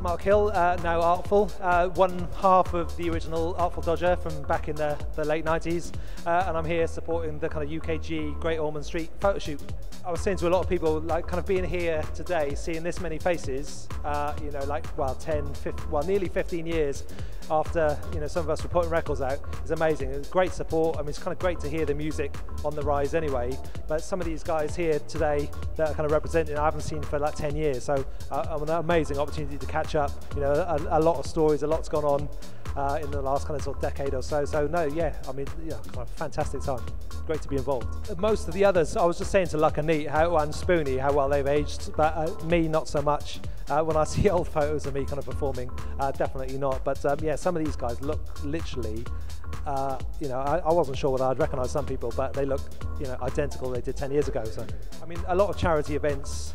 Mark Hill, uh, now Artful, uh, one half of the original Artful Dodger from back in the, the late 90s, uh, and I'm here supporting the kind of UKG Great Ormond Street photo shoot. I was saying to a lot of people, like kind of being here today, seeing this many faces, uh, you know, like, well, 10, 15, well, nearly 15 years after, you know, some of us were putting records out, is amazing. It was great support. I mean, it's kind of great to hear the music on the rise anyway, but some of these guys here today that are kind of representing, I haven't seen for like 10 years, so uh, an amazing opportunity to catch up. You know, a, a lot of stories, a lot's gone on uh, in the last kind of sort of decade or so. So no, yeah, I mean, yeah, fantastic time. Great to be involved. Most of the others, I was just saying to Luck and Neat how and how well they've aged, but uh, me not so much. Uh, when I see old photos of me kind of performing, uh, definitely not. But um, yeah, some of these guys look literally. Uh, you know, I, I, wasn't sure whether I'd recognise some people, but they look, you know, identical they did 10 years ago. So, I mean, a lot of charity events,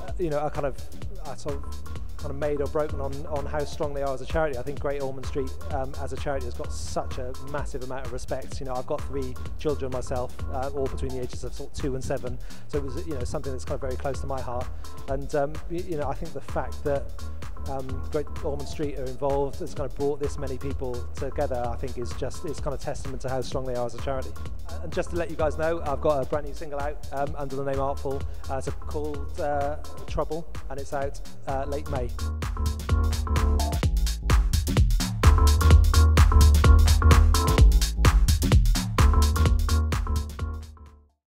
uh, you know, are kind of are sort of kind of made or broken on, on how strong they are as a charity. I think Great Ormond Street um, as a charity has got such a massive amount of respect. You know, I've got three children myself, uh, all between the ages of sort of two and seven. So it was, you know, something that's kind of very close to my heart. And, um, you know, I think the fact that um, Great Ormond Street are involved, has kind of brought this many people together, I think is just, it's kind of testament to how strong they are as a charity. Uh, and just to let you guys know, I've got a brand new single out um, under the name Artful. Uh, it's called uh, Trouble, and it's out uh, late May.